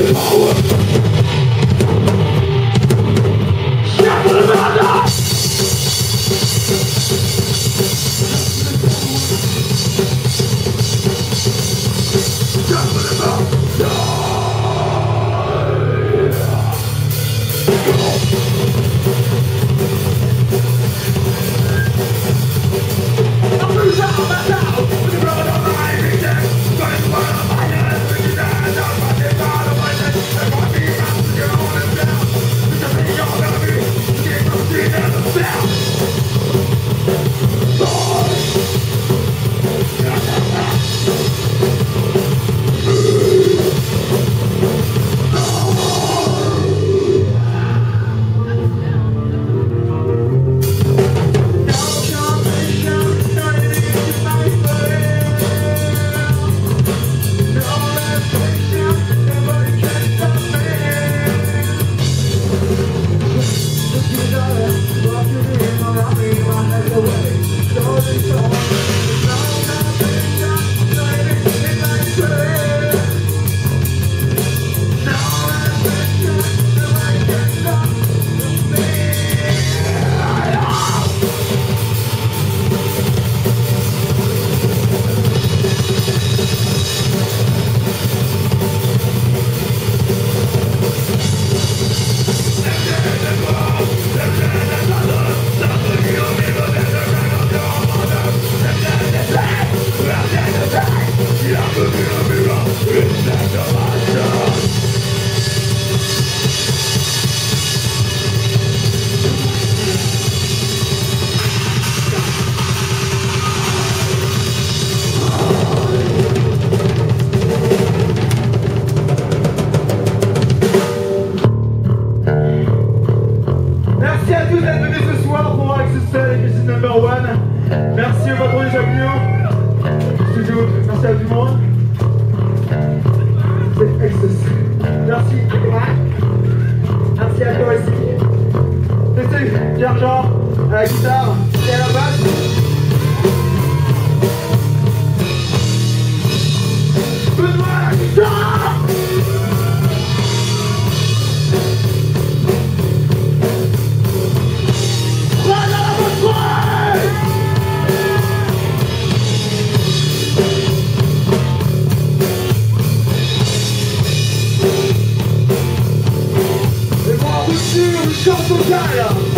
Merci à d'être venus ce soir pour voir Exostel et Number One. Merci au patron des champignons. Merci à tout le monde. Merci. Merci à toi aussi. Merci Pierre-Jean à la guitare et à la basse. Benoît à Show so fire.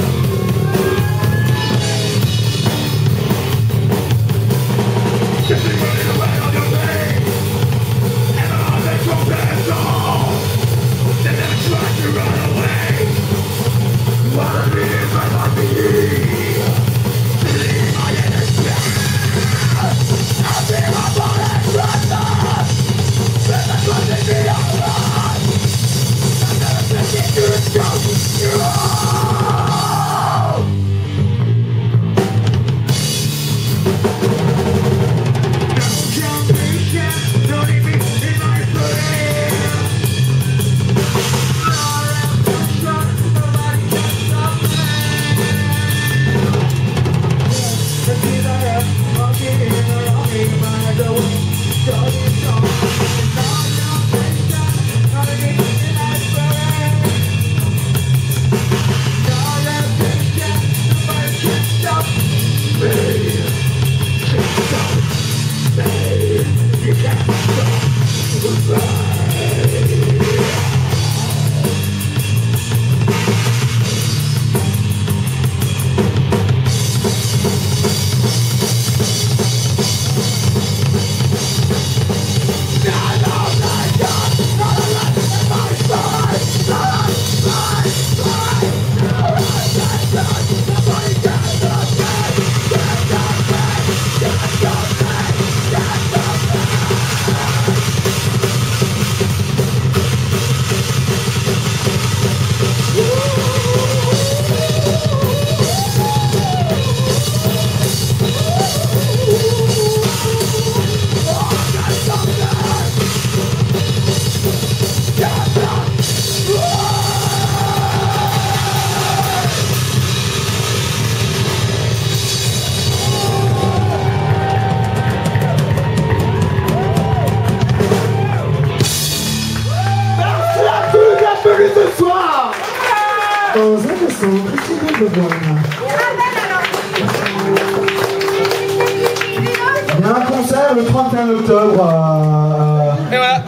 Il y a un concert le 31 octobre à,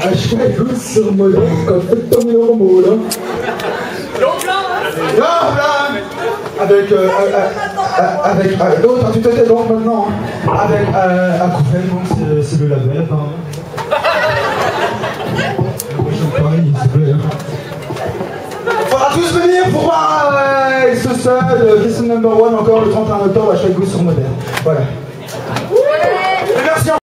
à sur. Faites là. Là Avec. Euh, euh, euh, avec. euh, L'autre, tu t'étais donc maintenant. hein. Avec. Euh, c'est- le label hein. Stud, euh, Question Number One encore le 31 octobre à Chagous sur Modène. Voilà.